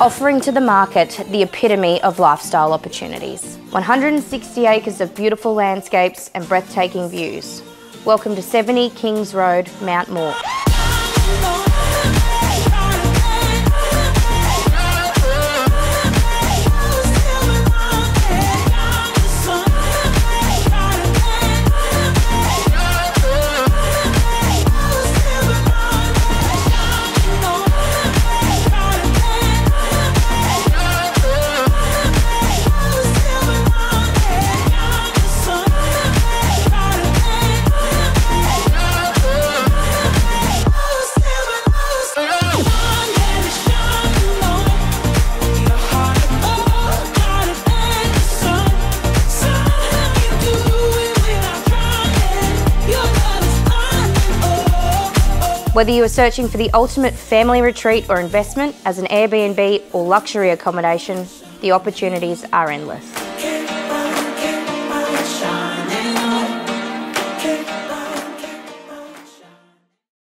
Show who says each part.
Speaker 1: offering to the market the epitome of lifestyle opportunities. 160 acres of beautiful landscapes and breathtaking views. Welcome to 70 Kings Road, Mount Mort. Whether you are searching for the ultimate family retreat or investment as an Airbnb or luxury accommodation, the opportunities are endless.